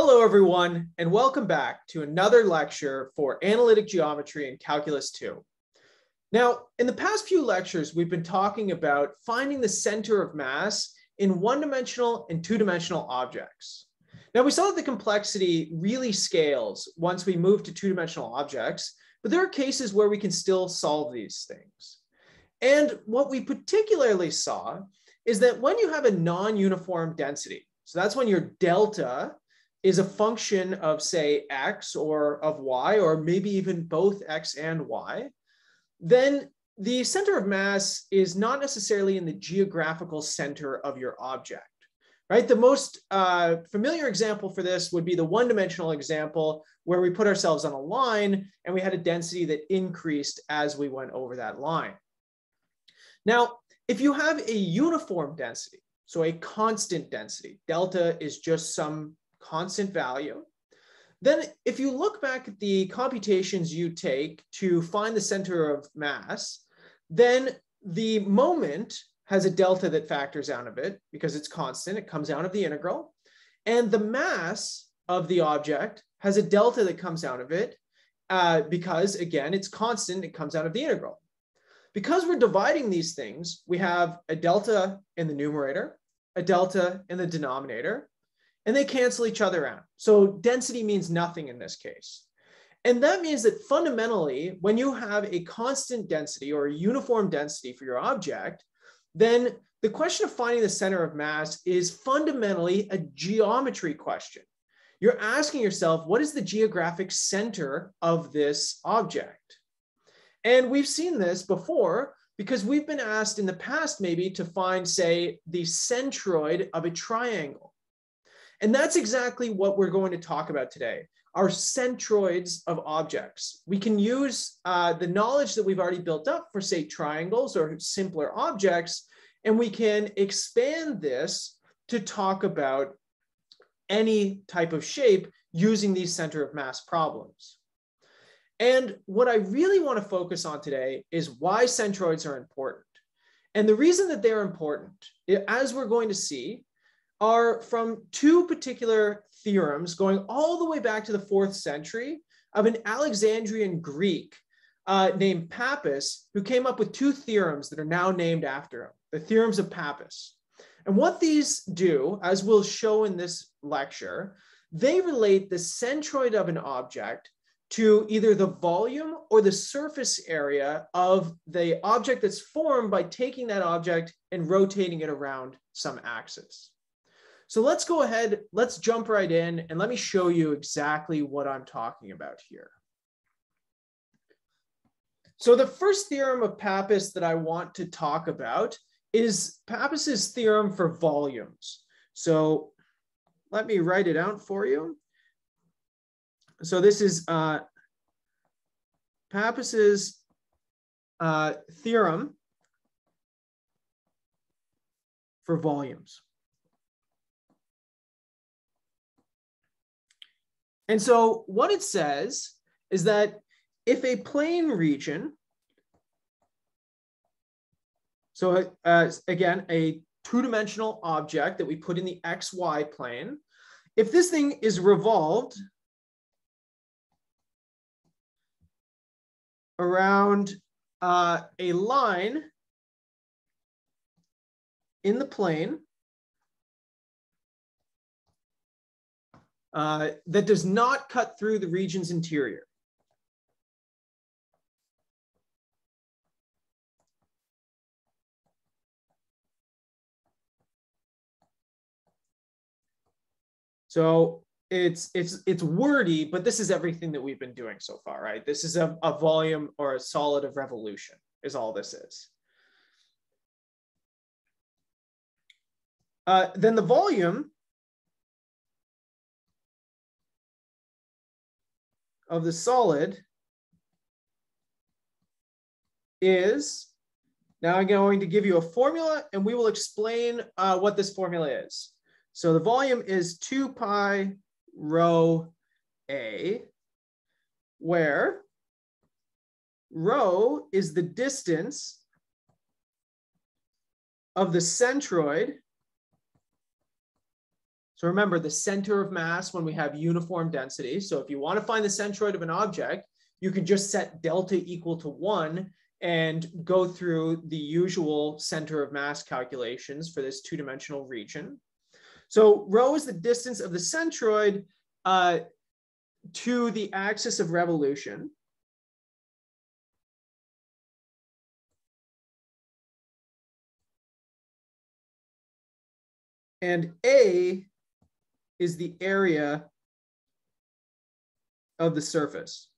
Hello, everyone, and welcome back to another lecture for Analytic Geometry and Calculus 2. Now, in the past few lectures, we've been talking about finding the center of mass in one-dimensional and two-dimensional objects. Now, we saw that the complexity really scales once we move to two-dimensional objects, but there are cases where we can still solve these things. And what we particularly saw is that when you have a non-uniform density, so that's when your delta is a function of say x or of y, or maybe even both x and y, then the center of mass is not necessarily in the geographical center of your object, right? The most uh, familiar example for this would be the one-dimensional example where we put ourselves on a line and we had a density that increased as we went over that line. Now, if you have a uniform density, so a constant density, delta is just some constant value, then if you look back at the computations you take to find the center of mass, then the moment has a delta that factors out of it because it's constant, it comes out of the integral. And the mass of the object has a delta that comes out of it uh, because again, it's constant, it comes out of the integral. Because we're dividing these things, we have a delta in the numerator, a delta in the denominator, and they cancel each other out. So density means nothing in this case. And that means that fundamentally, when you have a constant density or a uniform density for your object, then the question of finding the center of mass is fundamentally a geometry question. You're asking yourself, what is the geographic center of this object? And we've seen this before because we've been asked in the past maybe to find, say, the centroid of a triangle. And that's exactly what we're going to talk about today, our centroids of objects. We can use uh, the knowledge that we've already built up for say triangles or simpler objects, and we can expand this to talk about any type of shape using these center of mass problems. And what I really want to focus on today is why centroids are important. And the reason that they're important, as we're going to see, are from two particular theorems going all the way back to the fourth century of an Alexandrian Greek uh, named Pappus, who came up with two theorems that are now named after him, the theorems of Pappus. And what these do, as we'll show in this lecture, they relate the centroid of an object to either the volume or the surface area of the object that's formed by taking that object and rotating it around some axis. So let's go ahead, let's jump right in and let me show you exactly what I'm talking about here. So the first theorem of Pappus that I want to talk about is Pappus's theorem for volumes. So let me write it out for you. So this is uh, Pappus's uh, theorem for volumes. And so what it says is that if a plane region, so uh, again, a two-dimensional object that we put in the xy plane, if this thing is revolved around uh, a line in the plane, uh, that does not cut through the region's interior. So it's it's it's wordy, but this is everything that we've been doing so far, right? This is a, a volume or a solid of revolution is all this is. Uh, then the volume of the solid is, now I'm going to give you a formula and we will explain uh, what this formula is. So the volume is 2 pi rho A, where rho is the distance of the centroid. So remember the center of mass when we have uniform density. So if you want to find the centroid of an object, you can just set delta equal to one and go through the usual center of mass calculations for this two-dimensional region. So rho is the distance of the centroid uh, to the axis of revolution. And A is the area of the surface.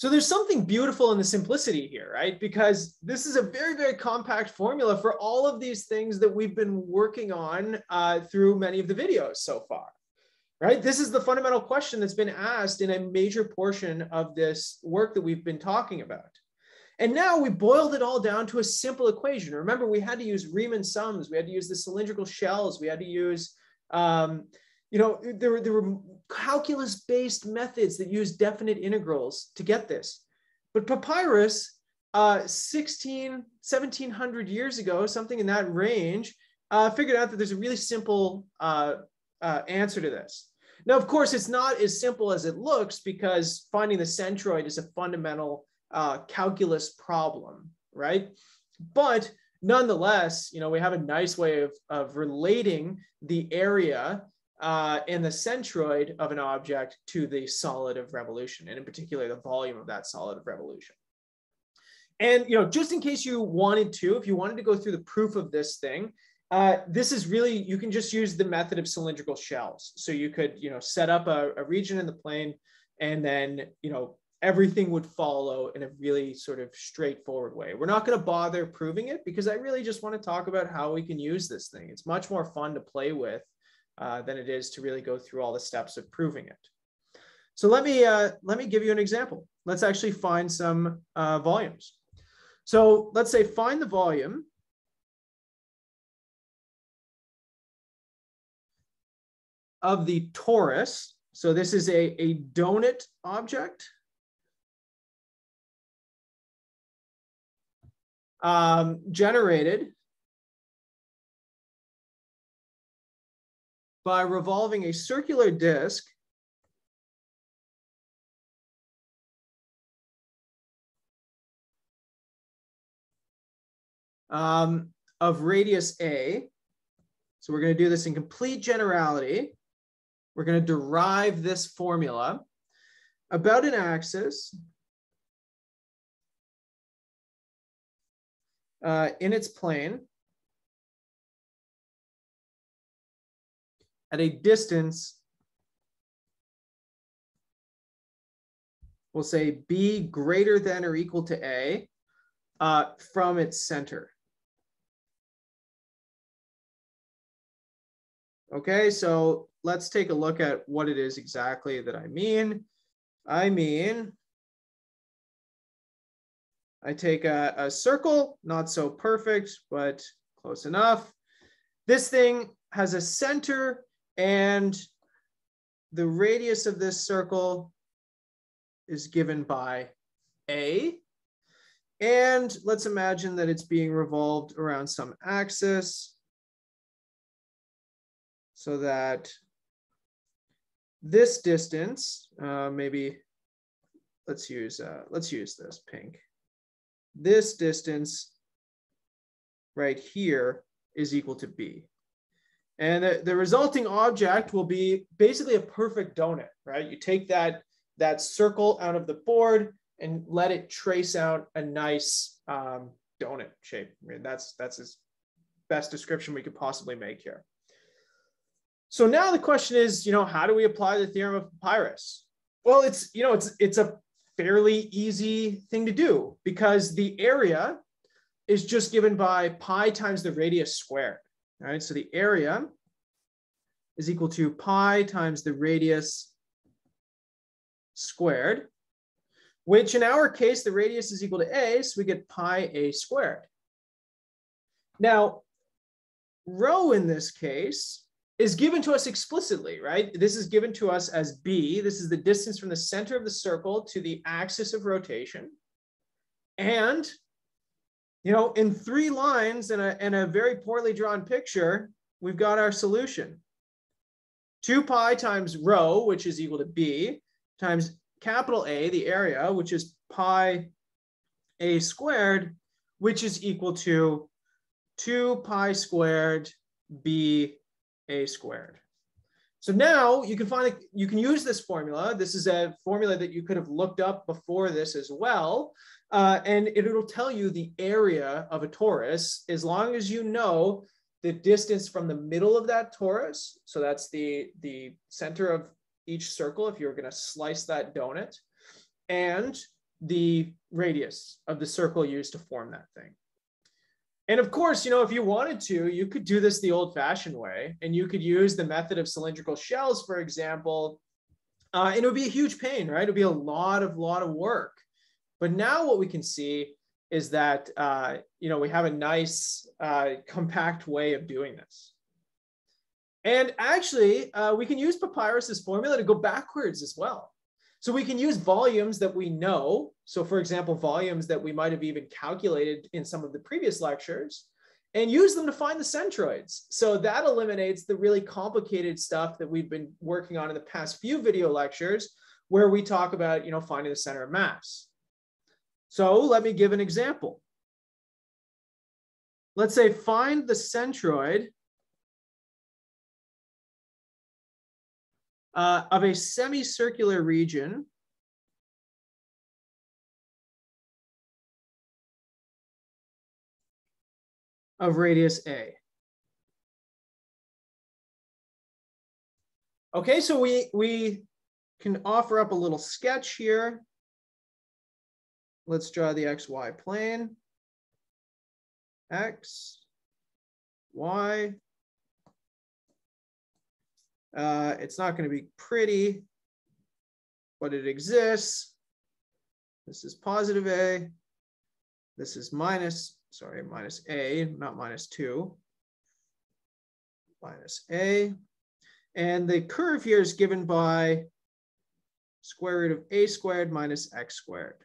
So there's something beautiful in the simplicity here, right? Because this is a very, very compact formula for all of these things that we've been working on uh, through many of the videos so far, right? This is the fundamental question that's been asked in a major portion of this work that we've been talking about. And now we boiled it all down to a simple equation. Remember, we had to use Riemann sums. We had to use the cylindrical shells. We had to use um, you know, there, were, there were calculus-based methods that use definite integrals to get this. But Pappus, uh, 16, 1700 years ago, something in that range, uh, figured out that there's a really simple uh, uh, answer to this. Now, of course, it's not as simple as it looks because finding the centroid is a fundamental uh, calculus problem, right? But nonetheless, you know, we have a nice way of, of relating the area uh, and the centroid of an object to the solid of revolution, and in particular, the volume of that solid of revolution. And you know, just in case you wanted to, if you wanted to go through the proof of this thing, uh, this is really, you can just use the method of cylindrical shells. So you could, you know, set up a, a region in the plane and then, you know, everything would follow in a really sort of straightforward way. We're not going to bother proving it because I really just want to talk about how we can use this thing. It's much more fun to play with uh, than it is to really go through all the steps of proving it. So let me, uh, let me give you an example. Let's actually find some uh, volumes. So let's say find the volume of the torus. So this is a, a donut object. Um, generated by revolving a circular disc um, of radius A. So we're going to do this in complete generality. We're going to derive this formula about an axis uh, in its plane at a distance, we'll say B greater than or equal to A uh, from its center. Okay, so let's take a look at what it is exactly that I mean. I mean, I take a, a circle, not so perfect, but close enough. This thing has a center and the radius of this circle is given by A. And let's imagine that it's being revolved around some axis so that this distance, uh, maybe let's use, uh, let's use this pink. This distance right here is equal to B. And the, the resulting object will be basically a perfect donut, right? You take that, that circle out of the board and let it trace out a nice um, donut shape. I mean, that's, that's as best description we could possibly make here. So now the question is, you know, how do we apply the theorem of Pappus? Well, it's, you know, it's, it's a fairly easy thing to do because the area is just given by pi times the radius squared. Right, so the area is equal to pi times the radius squared, which in our case, the radius is equal to a, so we get pi a squared. Now, rho in this case is given to us explicitly, right? This is given to us as b. This is the distance from the center of the circle to the axis of rotation. And you know, in three lines and a, and a very poorly drawn picture, we've got our solution. 2 pi times rho, which is equal to b, times capital A, the area, which is pi a squared, which is equal to 2 pi squared b a squared. So now you can find you can use this formula. This is a formula that you could have looked up before this as well. Uh, and it'll tell you the area of a torus as long as you know the distance from the middle of that torus. So that's the, the center of each circle if you're going to slice that donut and the radius of the circle used to form that thing. And of course, you know, if you wanted to, you could do this the old fashioned way and you could use the method of cylindrical shells, for example, uh, and it would be a huge pain, right? It would be a lot of, lot of work. But now what we can see is that, uh, you know, we have a nice uh, compact way of doing this. And actually, uh, we can use Pappus's formula to go backwards as well. So we can use volumes that we know. So for example, volumes that we might have even calculated in some of the previous lectures and use them to find the centroids. So that eliminates the really complicated stuff that we've been working on in the past few video lectures where we talk about, you know, finding the center of mass. So let me give an example. Let's say find the centroid uh, of a semicircular region of radius A. Okay, so we, we can offer up a little sketch here. Let's draw the XY plane. X, Y, uh, it's not going to be pretty, but it exists. This is positive A. This is minus, sorry, minus A, not minus 2. Minus A. And the curve here is given by square root of A squared minus X squared.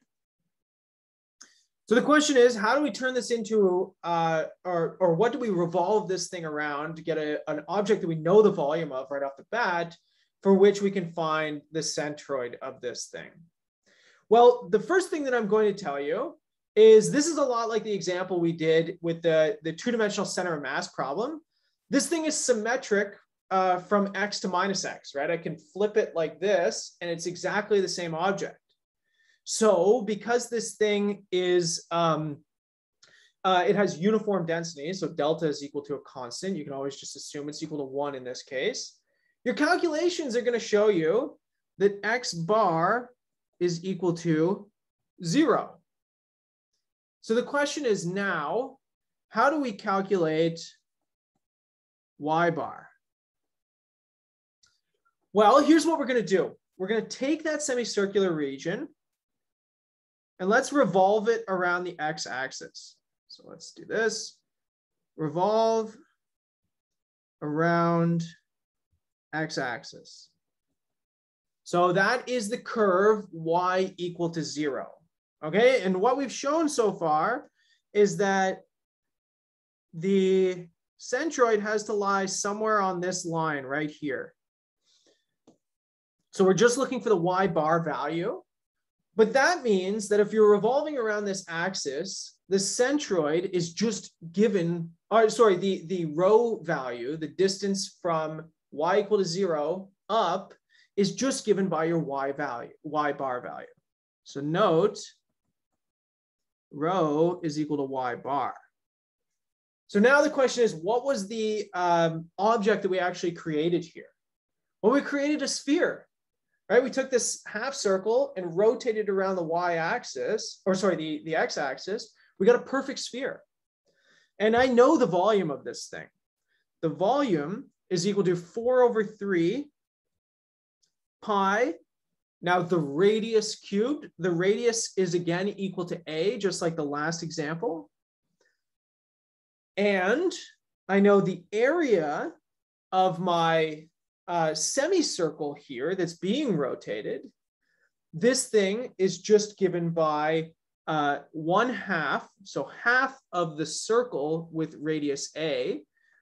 So the question is, how do we turn this into, uh, or, or what do we revolve this thing around to get a, an object that we know the volume of right off the bat, for which we can find the centroid of this thing? Well, the first thing that I'm going to tell you is this is a lot like the example we did with the, the two-dimensional center of mass problem. This thing is symmetric uh, from x to minus x, right? I can flip it like this, and it's exactly the same object. So because this thing is, um, uh, it has uniform density, so delta is equal to a constant. You can always just assume it's equal to one in this case. Your calculations are gonna show you that x bar is equal to zero. So the question is now, how do we calculate y bar? Well, here's what we're gonna do. We're gonna take that semicircular region, and let's revolve it around the x-axis. So let's do this. Revolve around x-axis. So that is the curve y equal to zero. Okay, and what we've shown so far is that the centroid has to lie somewhere on this line right here. So we're just looking for the y bar value. But that means that if you're revolving around this axis, the centroid is just given, or sorry, the, the rho value, the distance from y equal to zero up is just given by your y value, y bar value. So note, rho is equal to y bar. So now the question is, what was the um, object that we actually created here? Well, we created a sphere right? We took this half circle and rotated around the y-axis, or sorry, the, the x-axis. We got a perfect sphere. And I know the volume of this thing. The volume is equal to 4 over 3 pi. Now the radius cubed, the radius is again equal to a, just like the last example. And I know the area of my uh, semicircle here that's being rotated, this thing is just given by uh, one half, so half of the circle with radius a,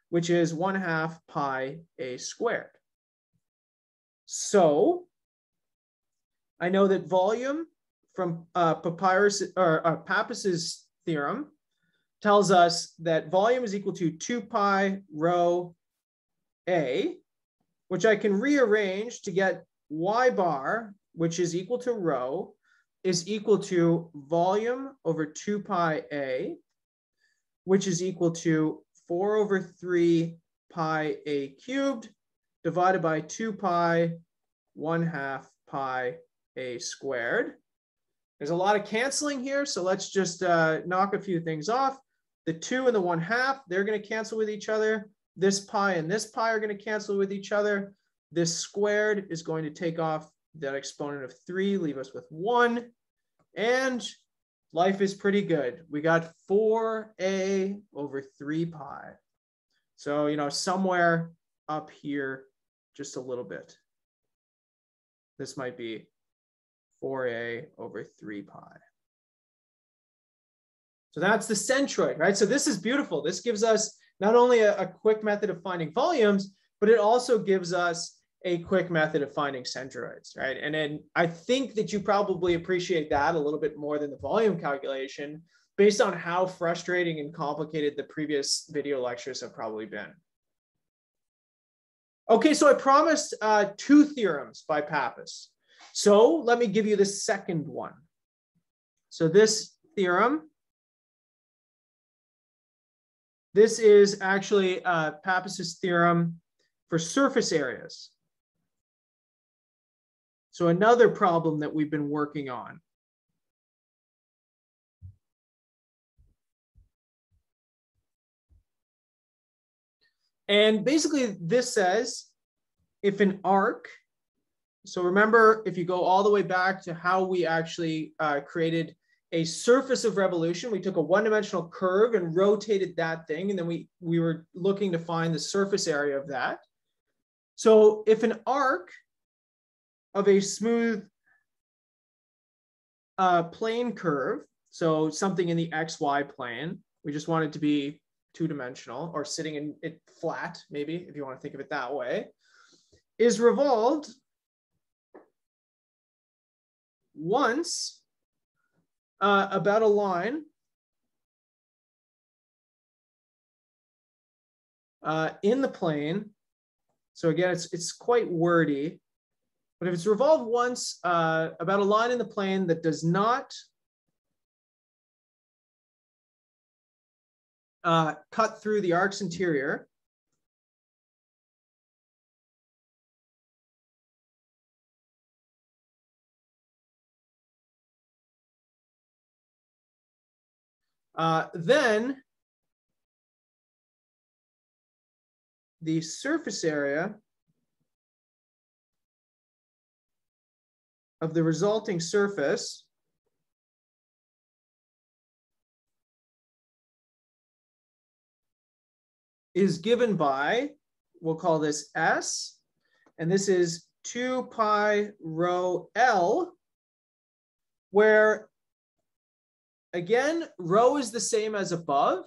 which is one half pi a squared. So I know that volume from uh, Pappus or uh, theorem tells us that volume is equal to 2 pi rho a, which I can rearrange to get y bar, which is equal to rho, is equal to volume over 2 pi a, which is equal to 4 over 3 pi a cubed divided by 2 pi 1 half pi a squared. There's a lot of canceling here, so let's just uh, knock a few things off. The 2 and the 1 half, they're going to cancel with each other. This pi and this pi are going to cancel with each other. This squared is going to take off that exponent of 3, leave us with 1. And life is pretty good. We got 4a over 3 pi. So, you know, somewhere up here, just a little bit. This might be 4a over 3 pi. So that's the centroid, right? So this is beautiful. This gives us not only a, a quick method of finding volumes, but it also gives us a quick method of finding centroids, right? And then I think that you probably appreciate that a little bit more than the volume calculation based on how frustrating and complicated the previous video lectures have probably been. Okay, so I promised uh, two theorems by Pappus. So let me give you the second one. So this theorem, this is actually uh, Pappus's theorem for surface areas. So another problem that we've been working on. And basically this says if an arc, so remember if you go all the way back to how we actually uh, created a surface of revolution, we took a one-dimensional curve and rotated that thing, and then we, we were looking to find the surface area of that. So if an arc of a smooth uh, plane curve, so something in the xy plane, we just want it to be two-dimensional or sitting in it flat, maybe, if you want to think of it that way, is revolved once uh, about a line uh, in the plane. So again, it's, it's quite wordy, but if it's revolved once uh, about a line in the plane that does not uh, cut through the arc's interior, uh, then the surface area of the resulting surface is given by, we'll call this S, and this is 2 pi rho L, where again, rho is the same as above.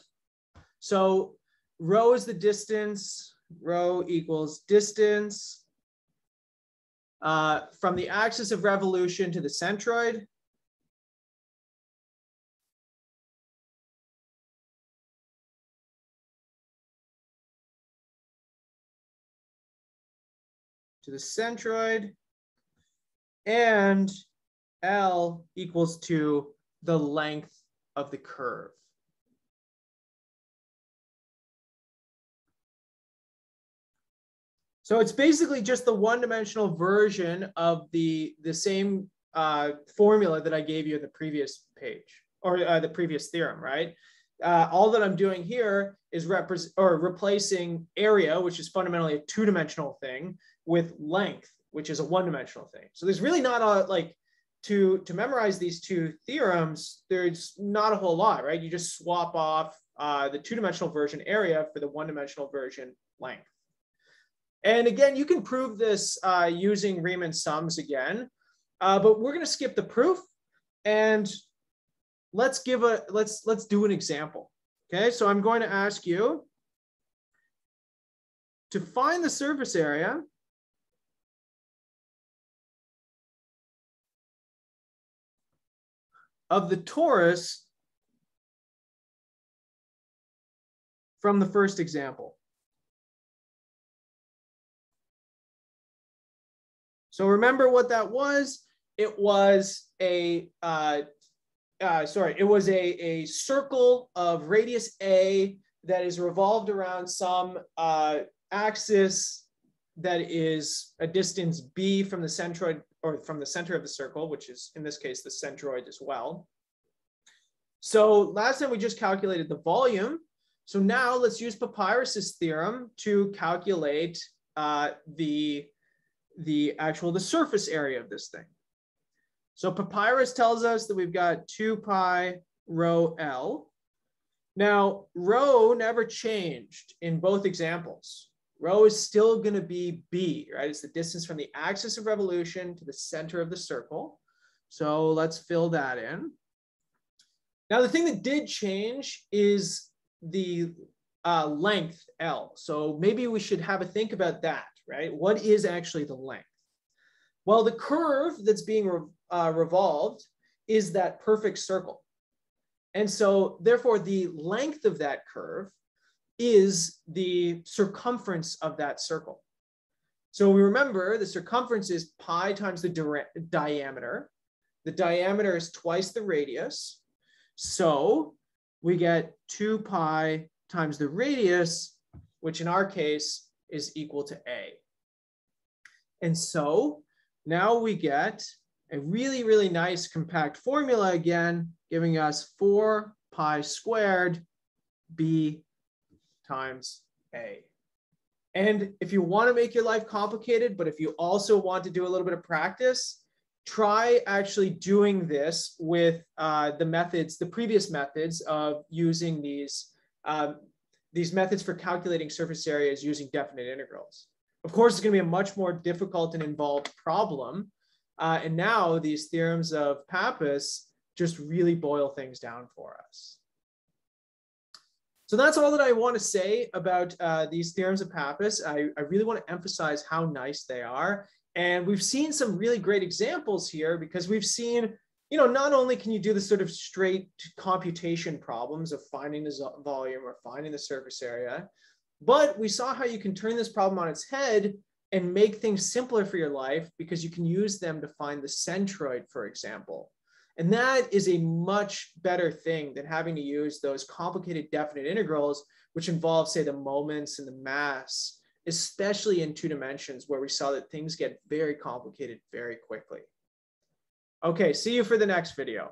So rho is the distance, rho equals distance uh, from the axis of revolution to the centroid. to the centroid and L equals to the length of the curve. So it's basically just the one-dimensional version of the, the same uh, formula that I gave you in the previous page or uh, the previous theorem, right? Uh, all that I'm doing here is or replacing area, which is fundamentally a two-dimensional thing, with length, which is a one-dimensional thing. So there's really not a like to to memorize these two theorems. There's not a whole lot, right? You just swap off uh, the two-dimensional version area for the one-dimensional version length. And again, you can prove this uh, using Riemann sums again, uh, but we're going to skip the proof and let's give a, let's, let's do an example. Okay, so I'm going to ask you to find the surface area of the torus from the first example. So remember what that was? It was a, uh, uh, sorry, it was a, a circle of radius A that is revolved around some uh, axis that is a distance b from the centroid or from the center of the circle, which is in this case the centroid as well. So last time we just calculated the volume. So now let's use Pappus's theorem to calculate uh, the, the actual, the surface area of this thing. So Pappus tells us that we've got 2 pi rho L. Now, rho never changed in both examples. Rho is still going to be b, right? It's the distance from the axis of revolution to the center of the circle. So let's fill that in. Now, the thing that did change is the uh, length L. So maybe we should have a think about that, right? What is actually the length? Well, the curve that's being re uh, revolved is that perfect circle. And so therefore the length of that curve is the circumference of that circle. So we remember the circumference is pi times the diameter. The diameter is twice the radius. So we get 2 pi times the radius, which in our case is equal to a. And so now we get a really, really nice compact formula again, giving us 4 pi squared b times A. And if you want to make your life complicated, but if you also want to do a little bit of practice, try actually doing this with uh, the methods, the previous methods of using these, um, these methods for calculating surface areas using definite integrals. Of course, it's going to be a much more difficult and involved problem. Uh, and now these theorems of Pappus just really boil things down for us. So that's all that I want to say about uh, these theorems of Pappus. I, I really want to emphasize how nice they are. And we've seen some really great examples here because we've seen, you know, not only can you do the sort of straight computation problems of finding the volume or finding the surface area, but we saw how you can turn this problem on its head and make things simpler for your life because you can use them to find the centroid, for example. And that is a much better thing than having to use those complicated definite integrals, which involve, say, the moments and the mass, especially in two dimensions where we saw that things get very complicated very quickly. Okay, see you for the next video.